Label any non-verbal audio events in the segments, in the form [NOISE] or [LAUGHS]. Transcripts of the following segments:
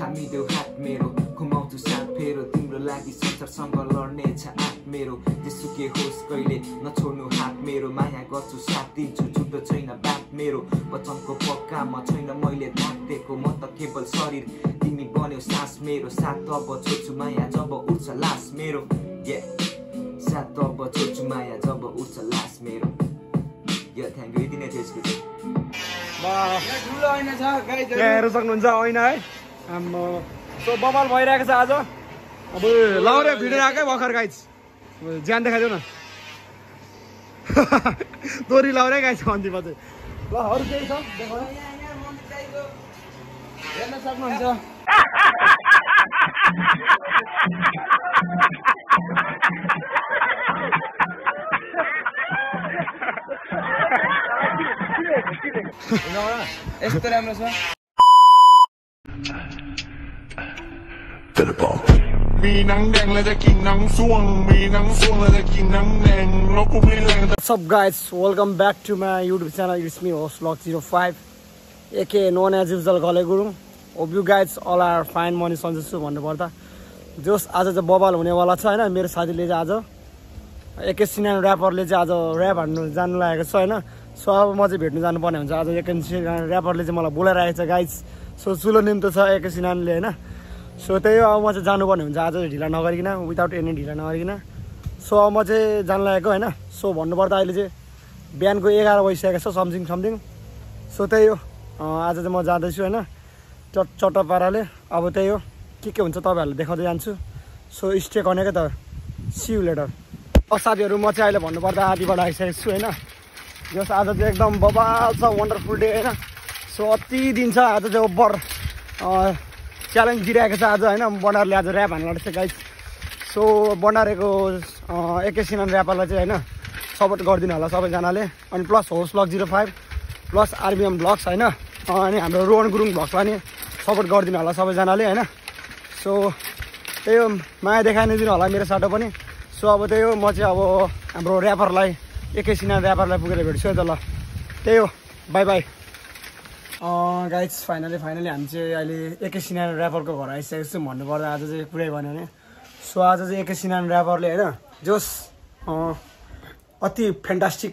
थामिदेऊ हात मेरो घुमाउँछु साथ फेरो तिम्रो लागि संसारसँग छ आँट मेरो। जेसुकै होस् कहिले नछोड्नु हात मेरो माया गर्छु साथ दिन्छु जुटो छैन बात मेरो। वचनको पक्का म छैन मैले थाकिदिएको म त केवल शरीर। तिमी बन्यो सास मेरो साथ तब छोड्छु माया जब उठ्छ लास मेरो। Yeah. साथ तब छोड्छु माया जब उठ्छ लास मेरो। यो थ्याङ्क यू यति नै थियो यहाँ हेर्नु सक्नुहुन्छ ऐना है? आम्मा सो बबाल भइरहेको छ आज। अब लाउरे भिडियो आएकै भर्खर गाइज। अब ज्यान देखाइदेऊ न। [LAUGHS] दोरी लाउरे गाइज अन्तिममा चाहिँ ल अरू केही छ? हेर्न सक्नुहुन्छ। [LAUGHS] यस्तो राम्रो छ सब guys welcome back to my YouTube channel it's me host luck zero five aka known as usual Ghale Gurung hope you guys all are fine money सन्चो छु भन्नुपर्दा जोस आज चाहिँ बबाल हुनेवाला छ होइन? मेरो साथीले चाहिँ आज एके सिनान ऱ्यापरले चाहिँ आज ऱ्याप हान्नु जानु लागेको छ होइन? सो अब म चाहिँ भेट्नु जानुपर्ने हुन्छ। आज एकैछिन ऱ्यापरले चाहिँ मलाई बोलाइरहेको छ गाइज सो चुलो निम्तो छ एकैछिनले होइन? सो त्यही हो अब म चाहिँ जानुपर्ने हुन्छ। आज ढिला नगरिकन विदाउट एनी ढिला नगरिकन। सो अब म चाहिँ जानु लागेको होइन? सो भन्नुपर्दा अहिले चाहिँ बिहानको एघार बजिसकेको छ समथिङ समथिङ सो त्यही हो। आज चाहिँ म जाँदैछु होइन? चट चट्ट पाराले अब त्यही हो। के के हुन्छ तपाईँहरूलाई देखाउँदै जान्छु। सो स्टे भनेको त सिउ लेटर साथीहरू म चाहिँ अहिले भन्नुपर्दा आदिबाट आइसकेको छु होइन? जस आज चाहिँ एकदम बबाल छ वन्डरफुल डे होइन? सो अति दिन छ आज चाहिँ ओभर च्यालेन्ज दिइरहेको छ आज होइन? बन्डारले आज ऱ्याप हान्नु छ गाइस सो बन्डारेको एकैछिन ऱ्यापरलाई चाहिँ होइन सपोर्ट गरिदिनु होला सबैजनाले। अनि plus Hoss blog zero five plus RBM blogs होइन? अनि हाम्रो रोहन गुरुङ ब्लग्सलाई नि सपोर्ट गरिदिनु होला सबैजनाले होइन? सो त्यही हो माया देखाइ नै दिनु होला मेरो साटो पनि। सो अब त्यही हो म चाहिँ अब हाम्रो ऱ्यापरलाई एकैछिन ऱ्यापरलाई पुगेर भेट्छु है त ल। त्यही हो। Bye bye. Guys finally finally हामी चाहिँ अहिले एकैछिन ऱ्यापरको घर आइसकेको छौँ भन्नुपर्दा आज चाहिँ पुरै भन्यो भने। सो आज चाहिँ एकैछिन ऱ्यापरले होइन जोस अति फ्यान्टास्टिक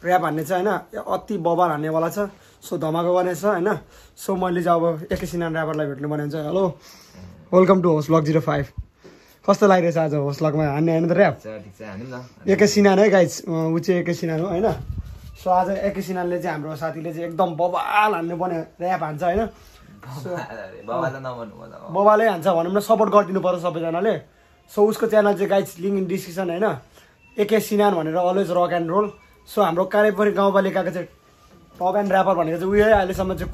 ऱ्याप हान्ने छ होइन अति बबाल हान्नेवाला छ। सो धमाको गर्ने छ होइन। सो मैले चाहिँ अब एकैछिन ऱ्यापरलाई भेट्नु पर्ने हुन्छ hello welcome to Hoss blog zero five कस्तो लागिरहेछ आज होस ब्लगमा हान्ने होइन त ऱ्याप ठिक छ हानौँ न। एकैछिन है गाइज ऊ चाहिँ एकैछिन हो होइन? सो आज एकैछिनले चाहिँ हाम्रो साथीले चाहिँ एकदम बबाल हान्नु पर्ने ऱ्याप हान्छ होइन? बबालै हान्छ भनौँ न सपोर्ट गरिदिनु पर्छ सबैजनाले। सो उसको च्यानल चाहिँ गाइज लिङ्क इन डिस्क्रिप्सन होइन? एके सिनान भनेर always rock and roll so हाम्रो कालेबुङ गाउँपालिकाको चाहिँ टप एन्ड ऱ्यापर भनेको चाहिँ उयो अहिलेसम्म चाहिँ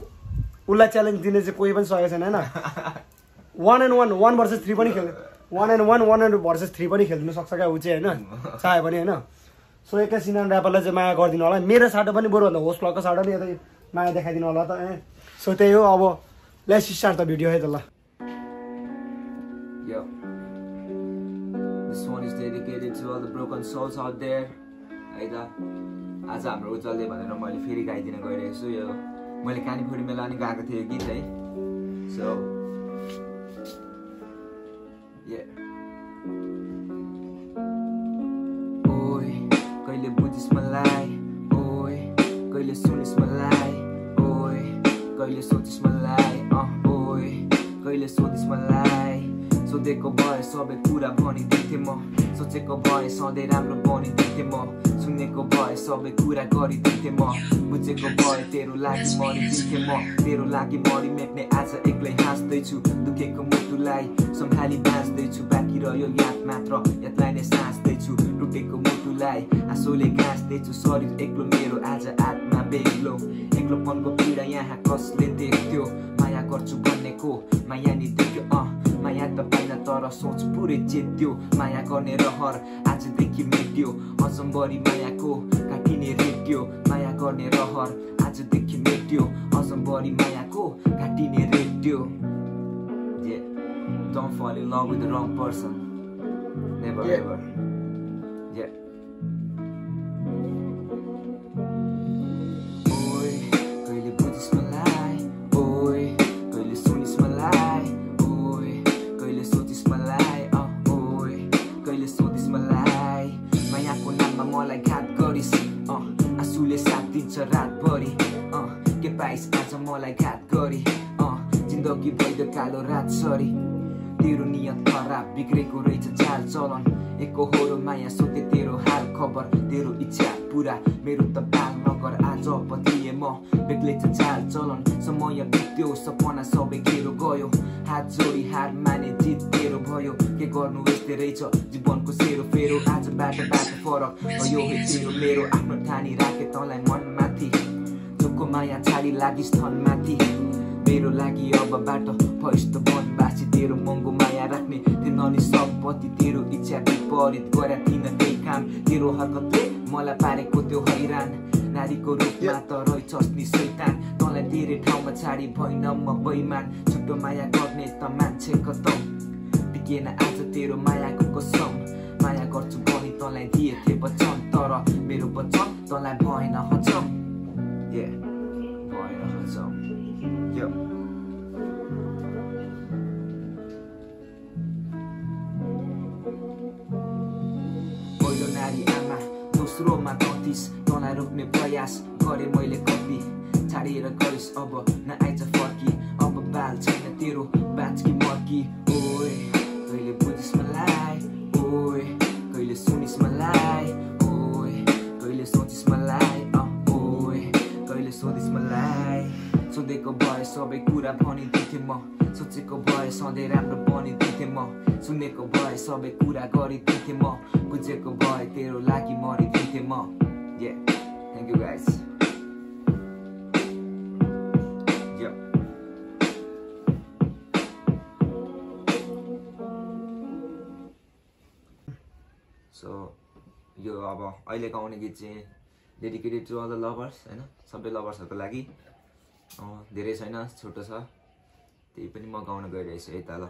उसलाई च्यालेन्ज दिने चाहिँ कोही पनि सकेको छैन होइन? One and one one versus three पनि खेल one and one one and versus three पनि खेलिदिनु सक्छ क्या ऊ चाहिँ होइन? [LAUGHS] चाह्यो भने होइन। सो एकैछिन ऱ्यापरलाई चाहिँ माया गरिदिनु होला। मेरो साटो पनि बरुभन्दा होस्ट ब्लगको साटो नि यतै माया देखाइदिनु होला त ए। सो त्यही हो अब लेट्स स्टार्ट द भिडियो है त ल। Yo. This one is dedicated to all the broken souls out there. है त? आज हाम्रो उज्जवलले भनेर मैले फेरि गाइदिन गइरहेको छु यो। मैले कानीफुरी मेला पनि गाएको थिएँ गीत है। सो ओए कहिले बुझिस् मलाई? ओए कहिले सुनिस् मलाई? ओए कहिले सोचिस् मलाई? अँ ओए कहिले सोधिस् मलाई? सोधेको भए सबै कुरा भनिदिन्थेँ म। सोचेको भए सधैँ राम्रो बनिदिन्थेँ म सुनेको भए सबै कुरा गरिदिन्थेँ म बुझेको भए तेरो लागि मरिदिन्थेँ म तेरो लागि मरि मेट्ने आज एक्लै हाँस्दैछु दुखेको मुटुलाई सम्हाली बाँच्दैछु बाँकी रह्यो याद मात्र यादलाई नै साँच्दैछु टुटेको मुटुलाई आँसुले गाँच्दैछु शरीर एक्लो मेरो आज आत्मा बेग्लो एक्लोपनको पीडा यहाँ कसले देख्थ्यो माया गर्छु भन्नेको माया नि देख्यो अँ माया त पाइन तर सोच पुरै चेत्यो माया गर्ने रहर आजदेखि मेट्यो असम्बरी मायाको काटिने रेडियो माया गर्ने रहर आजदेखि मेट्यो असम्बरी मायाको काटिने radio Yeah. Don't fall in love with the wrong person. Never Yeah. ever. Yeah. आँसुले साथ दिन्छ रातभरि। अँ के पाइस् आज मलाई घात गरी। अँ जिन्दगी भइदियो कालो रात सरी तेरो नियत खराब बिग्रेको रहेछ चाल चलन। एकहोरो माया सोधे तेरो हाल खबर। तेरो इच्छा पुरा मेरो त बाल नगर आज पतिए म बेग्लै छ चाल चलन। समय बित्यो सपना सबै खेरो गयो। हात जोडी हार माने जित तेरो भयो। के गर्नु यस्तै रहेछ? जीवनको सेरो फेरो। आजबाट बाटो फरक भयो हे तेरो मेरो। आफ्नो ठानी राखे तँलाई मनमाथि। चोखो माया छाडी लागिस् थनमाथि मेरो लागि अब बाटो फैस्ट बनबासी तेरो महँगो माया राख्ने ननी सम्पत्ति तेरो इच्छा विपरीत गरा थिन केही काम? तेरो हरकतले मलाई पारेको त्यो हैरान। नारीको रूपमा त रहेछस् नि सैतान तँलाई धेरै ठाउँमा छाडी भइन म बैमान छुट्टो माया गर्ने त मान्छे खतम बिकेन आज तेरो मायाको कसम। माया गर्छु भनी तँलाई दिए थिए वचन तर मेरो वचन तँलाई भएन। दोस्रोमा ततिस तँलाई रोक्ने प्रयास गरे मैले कति। छाडेर गइस् अब न आइज फर्की। अब बाल छैन तेरो बाँचकी मर्की। ओए कहिले बुझिस् मलाई? ओए कहिले सुनिस् मलाई? ओए कहिले सोचिस् मलाई? ओए कहिले सोधिस् मलाई? सोधेको भए सबै कुरा भनिदिन्थेँ म। सोचेको भए सधैँ राम्रो बनिदिन्थेँ म। सुनेको भए सबै कुरा गरिदिन्थेँ म। बुझेको भए तेरो लागि मरिदिन्थेँ म। Thank you guys. Yeah. So यो अब अहिले गाउने गीत चाहिँ dedicated to all the lovers होइन? सबै लभर्सहरूको लागि। धेरै छैन छोटो छ। त्यही पनि म गाउन गइरहेछु यता ल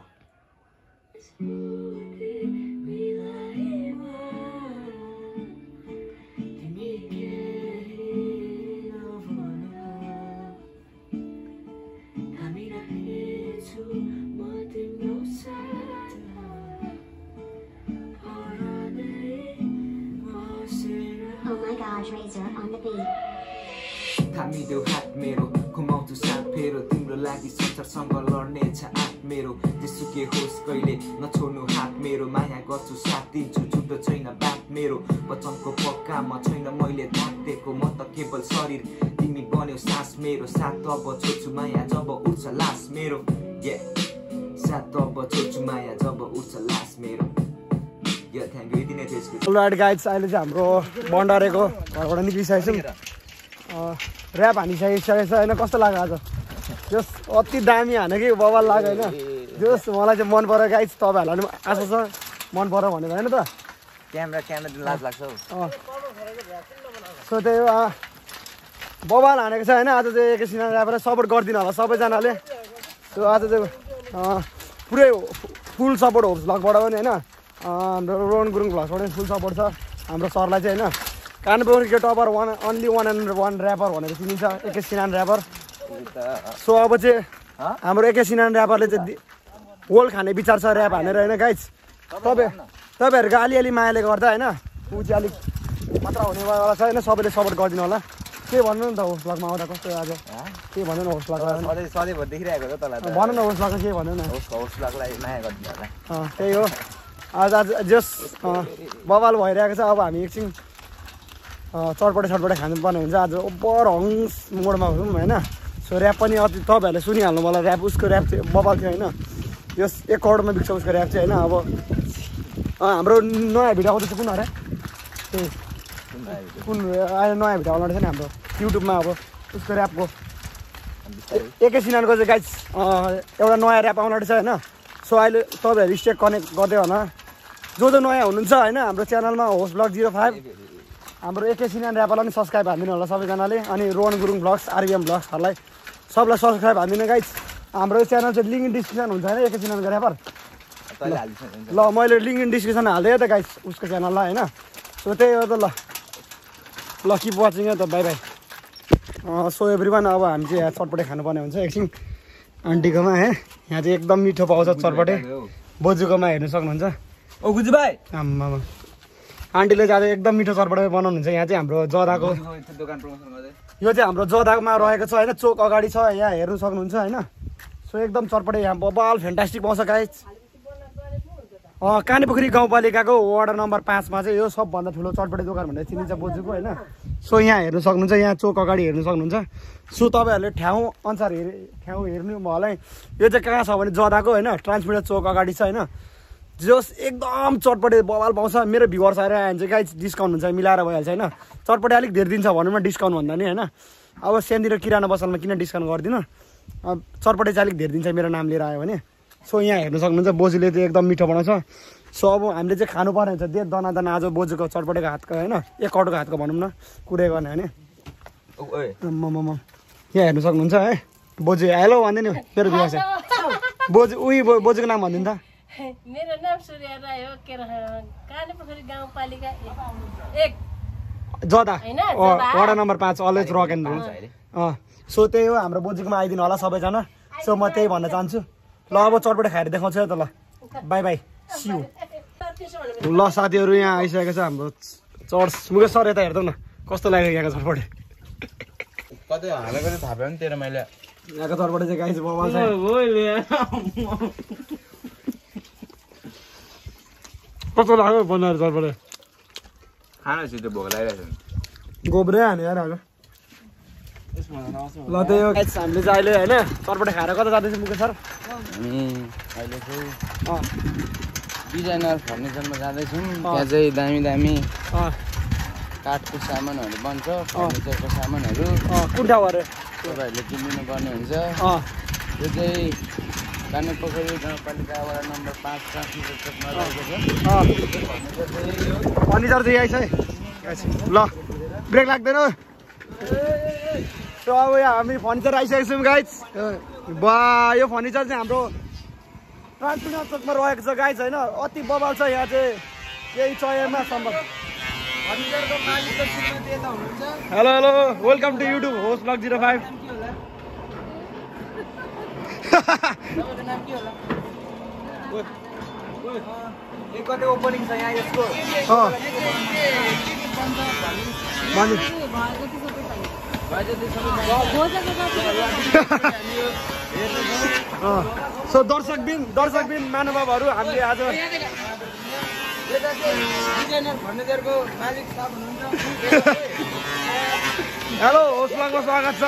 Oh my gosh, Razor on the beat. थामिदेऊ हात मेरो। घुमाउँछु साथ फेरो तिम्रो लागि संसारसँग लड्ने छ आँट मेरो। जेसुकै होस् कहिले नछोड्नु हात मेरो। माया गर्छु साथ दिन्छु छुट्टो छैन बात मेरो। वचनको पक्का म छैन मैले थपिदिएको म त केवल शरीर। तिमी बन्यो सास मेरो साथ अब छोड्छु माया जब उठ्छ लास मेरो. साथ अब छोड्छु माया जब उठ्छ लास मेरो। गाइड्स अहिले चाहिँ हाम्रो भण्डारेको घरबाट निक्लिसकेको छौँ। ऱ्याप हानिसकिसकेको छ होइन कस्तो लाग्यो आज? जस अति दामी हाने कि बवाल लाग्यो होइन? जस मलाई चाहिँ मन पऱ्यो गाइड्स तपाईँहरूलाई पनि आशा छ मन पऱ्यो भनेर होइन त? क्यामेरा क्यामेरा दिन लाज लाग्छ हौ। सो त्यही हो अँ, बवाल हानेको छ होइन आज चाहिँ एकैछिन ऱ्यापलाई सपोर्ट गरिदिनु होला सबैजनाले। त्यो आज चाहिँ पुरै फुल सपोर्ट होप्स भ्लगबाट पनि होइन। हाम्रो रोहन गुरुङ भ्लगबाट पनि फुल सपोर्ट छ हाम्रो सरलाई चाहिँ होइन। कानपुरको topper one only one and one rapper भनेर चिनिन्छ एकैछिनान ऱ्यापर सो अब चाहिँ हाम्रो एकैछिनान ऱ्यापरले चाहिँ होल खाने विचार छ ऱ्याप हानेर होइन गाइज तपाईँ तपाईँहरूको अलिअलि मायाले गर्दा होइन? ऊ चाहिँ अलिक मात्र हुनेवाला छ होइन? सबैले सपोर्ट गरिदिनु होला। के भन्नु नि त होस् ब्लगमा आउँदा कस्तो आज के भन्नु न होस् सधैँभरि देखिरहेको छ तँलाई भन्नु न होस् ब्लगमा के भन्नु न? होस् होस् ब्लगलाई माया गरिदिनु होला। अँ, त्यही हो। आज आज जस बवाल भइरहेको छ अब हामी एकछिन चटपटे चटपटे खानुपर्ने हुन्छ। आज ओभर हङ्स मोडमा हुँ होइन सो ऱ्याप पनि अति तपाईँहरूले सुनिहाल्नु मलाई ऱ्याप उसको ऱ्याप चाहिँ बवाल थियो होइन? यस एक करोडमा बिक्छ उसको ऱ्याप चाहिँ होइन? अब हाम्रो नयाँ भिडियो आउँदैछ। कुन अरे त्यही कुन अहिले नयाँ भिडियो आउनु रहेछ नि हाम्रो युट्युबमा अब उसको ऱ्यापको ए- एकैछिनको चाहिँ गाइस एउटा नयाँ ऱ्याप आउनु रहेछ होइन? सो अहिले तपाईँहरू स्टेक कनेक्ट गर्दै होला। जो जो नयाँ हुनुहुन्छ होइन? हाम्रो च्यानलमा होस्ट ब्लग जिरो फाइभ। हाम्रो एकैछिन ऱ्यापरलाई पनि सब्सक्राइब हानिदिनु होला सबैजनाले। अनि रोहन गुरुङ ब्लग्स आरबिएम ब्लग्सहरूलाई सबलाई सब्सक्राइब हानिदिनु गाइस हाम्रो च्यानल चाहिँ लिङ्क इन डिस्क्रिप्सन हुन्छ होइन एकैछिनको ऱ्यापर हालिदिनु ल मैले लिङ्क इन डिस्क्रिप्सन हालिदिएँ त गाइस उसको च्यानललाई होइन? सो त्यही हो त ल। ल किप वाचिङ है त bye bye so everyone अब हामी चाहिँ यहाँ चटपटे खानुपर्ने हुन्छ एकछिन आन्टीकोमा है? यहाँ चाहिँ एकदम मिठो पाउँछ चटपटे। बोजूकोमा हेर्नु सक्नुहुन्छ। ओ गुजु भाइ आम्मामा। आन्टीले चाहिँ एकदम मिठो चटपटे बनाउनुहुन्छ। यहाँ चाहिँ हाम्रो जदाको यो चाहिँ हाम्रो जदामा रहेको छ होइन? चोक अगाडि छ यहाँ हेर्नु सक्नुहुन्छ होइन? सो एकदम चटपटे यहाँ बबाल फेन्टास्टिक पाउँछ गाइस अँ कानेपोखरी गाउँपालिकाको वार्ड नम्बर पाँचमा चाहिँ यो सबभन्दा ठुलो चटपटे दोकान भनेर चिनिन्छ बोजूको होइन? सो यहाँ हेर्नु सक्नुहुन्छ यहाँ चोक अगाडि हेर्नु सक्नुहुन्छ। सो तपाईँहरूले ठाउँ अनुसार हेर ठाउँ हेर्नु भयो होला है। यो चाहिँ कहाँ छ भने जदाको होइन? ट्रान्समिटर चोक अगाडि छ होइन? जस एकदम चटपटे बवाल पाउँछ। मेरो भ्युवर्स आएर आयो भने चाहिँ गाइस डिस्काउन्ट हुन्छ मिलाएर भइहाल्छ होइन? चटपटे अलिक धेरै दिन्छ भनौँ न डिस्काउन्ट भन्दा नि होइन? अब सानोतिर किराना पसलमा किन डिस्काउन्ट गर्दिनँ? अब चटपटे चाहिँ अलिक धेरै दिन्छ मेरो नाम लिएर आयो भने। सो यहाँ हेर्नु सक्नुहुन्छ बोजूले चाहिँ एकदम मिठो बनाउँछ। सो अब हामीले चाहिँ खानु पर्ने हुन्छ दे दना दना आज बोजूको चटपटेको हातको होइन? एक कटको हातको भनौँ न कुरै गर्ने होइन? ओए। मम यहाँ हेर्नु सक्नुहुन्छ है? बोजू हेलो भन्दै नि मेरो भ्युवर्स बोजू उही बोजूको नाम भनिदिनु त। मेरो नाम सूर्य राई हो के कानेपोखरी गाउँपालिका एक। जदा। होइन। वडा नम्बर पाँच अलवेज रक एन्ड रोल। अँ। सो त्यही हो हाम्रो बोजूकोमा आइदिनु होला सबैजना। सो म त्यही भन्न चाहन्छु। ल अब चटपटे खाएर देखाउँछु है त ल। By by. सियु ल साथीहरू यहाँ आइसकेको छ हाम्रो चर्च मुकेश सर यता हेर्दै न। कस्तो लाग्यो यहाँको चटपटे कतै हालेको थाहा पायो नि तेरो मैले। यहाँको चटपटे चाहिँ छ। कस्तो लाग्यो बनाएर चटपटे खानु छिटो भोक लागिरहेको छ गोब्रै हाने यार अब ल त्यही हो हामीले चाहिँ अहिले होइन चटपटे खाएर कता जाँदैछ मुकेश सर हामी अहिले चाहिँ अँ डिजाइनर फर्निचरमा जाँदैछौँ त्यहाँ चाहिँ दामी दामी अँ काठको सामानहरू बन्छ फर्निचरको सामानहरू अँ कुन ठाउँ अरे तपाईँहरूले किनिदिनु पर्ने हुन्छ अँ यो चाहिँ कानेपोखरी गाउँपालिका वडा नम्बर पाँच ट्रान्समिटर चोकमा रहेको छ। फर्निचर चाहिँ छ है। ल ब्रेक लाग्दैन। सो अब यहाँ हामी फर्निचर आइसकेको छौँ गाइज बा यो फर्निचर चाहिँ हाम्रो ट्रान्समिटर चोकमा रहेको छ गाइज होइन? अति बबाल छ यहाँ चाहिँ। केही चयमा सम्भव। Hello hello. Welcome to YouTube host blog zero five नाम के होला एक कतै ओपनिङ छ यहाँ यसको सो महानुभावहरू हामीले आज [LAUGHS] हेलो ब्लगमा स्वागत छ।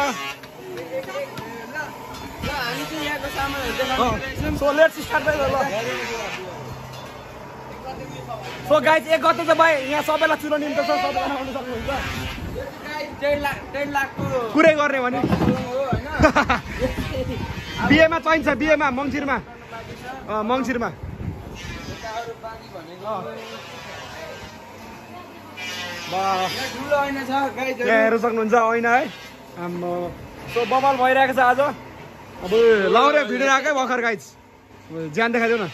सो लेट्स स्टार्ट ल सो गाइज एक गते चाहिँ भाइ यहाँ सबैलाई चुलो निम्तो छ आउनु सक्नुहुन्छ। कुरै गर्ने भने। [LAUGHS] बिहेमा चाहिन्छ बिहेमा मङ्सिरमा। मङ्सिरमा। ऐना हेर्नु सक्नुहुन्छ होइन है। हाम्रो सो बबाल भइरहेको छ आज। अब लाउरे भिडियो आएकै भर्खर गाइज ज्यान देखाइदेऊ न।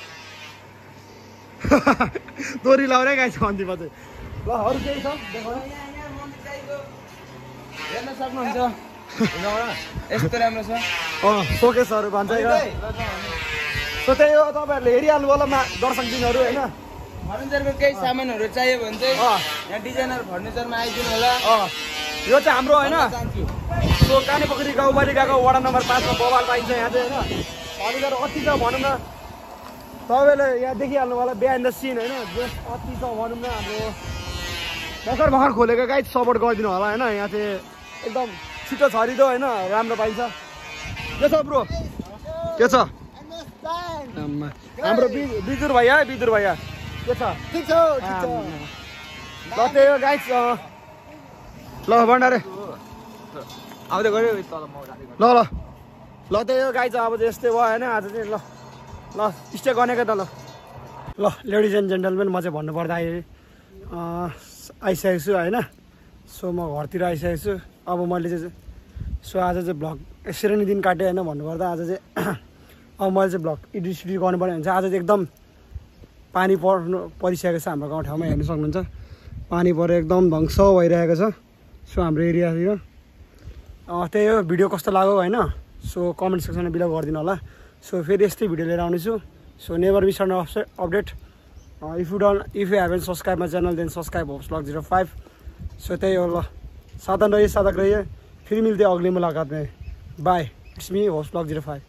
[LAUGHS] तोरी लाउरे गाइज अन्तिममा चाहिँ ल अरू केही छ? हेर्न सक्नुहुन्छ। यस्तो राम्रो छ। अँ सोकेसहरू भन्छ सो त्यही हो तपाईँहरूले हेरिहाल्नु होला मा दर्शक दिनहरू होइन? फर्निचरको केही सामानहरू चाहियो भने चाहिँ यहाँ डिजाइनर फर्निचरमा आइदिनु होला। यो चाहिँ हाम्रो होइन। सो कानेपोखरी गाउँपालिकाको वडा नम्बर पाँचमा बबाल पाइन्छ यहाँ चाहिँ होइन। फर्निचर अति छ भनौँ न। तपाईँले यहाँ देखिहाल्नु होला बिहान द सिन होइन। अति छ भनौँ न हाम्रो भर्खर भर्खर खोलेको गाइड सपोर्ट गरिदिनु होला होइन। यहाँ चाहिँ एकदम छिटो छरिदो होइन। राम्रो पाइन्छ। के छ ब्रो? के छ। हाम्रो बि- बिजुर भैया है बिजुर भैया। के छ? ठिक छ ल त्यही हो गाइस ल भण्डारे। आउँदै गऱ्यो ल ल। ल त्यही हो गाई चाहिँ अब यस्तै भयो होइन आज चाहिँ ल। ल स्टे गर्नेको त ल। ल लेडिज एन्ड जेन्टलमेन म चाहिँ भन्नुपर्दाखेरि अँ, आइसकेको छु होइन। सो म घरतिर आइसकेको छु। अब मैले चाहिँ सो आज चाहिँ भ्लग यसरी नै दिन काटेँ होइन भन्नुपर्दा आज चाहिँ [CLEARS THROAT] अब मैले चाहिँ भ्लग एडिट सिडिट गर्नु पर्यो भने चाहिँ आज चाहिँ एकदम पानी पर्नु परिसकेको छ हाम्रो गाउँठाउँमा हेर्नु सक्नुहुन्छ। पानी परेर एकदम ध्वंस भइरहेको छ। सो हाम्रो एरियातिर त्यही हो भिडियो कस्तो लाग्यो होइन? सो कमेन्ट सेक्सनमा बिलो गरिदिनु होला। सो फेरि यस्तै भिडियो लिएर आउनेछु। So never miss update. If you don't if you haven't subscribe my channel then subscribe Hops blog zero five so त्यही हो ल। साधन रहिए साधक रहिए फिर मिलते हैं अगली मुलाकात bye it's me Hops blog zero five